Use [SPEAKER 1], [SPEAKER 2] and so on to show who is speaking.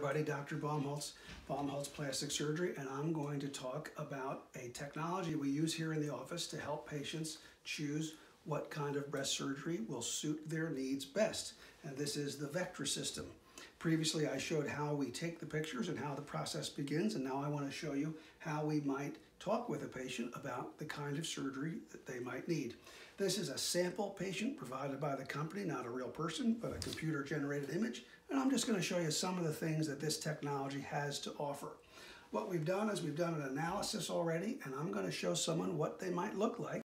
[SPEAKER 1] Everybody, Dr. Baumholtz, Baumholtz Plastic Surgery, and I'm going to talk about a technology we use here in the office to help patients choose what kind of breast surgery will suit their needs best. And this is the Vectra system. Previously, I showed how we take the pictures and how the process begins, and now I want to show you how we might talk with a patient about the kind of surgery that they might need. This is a sample patient provided by the company, not a real person, but a computer generated image. And I'm just going to show you some of the things that this technology has to offer. What we've done is we've done an analysis already, and I'm going to show someone what they might look like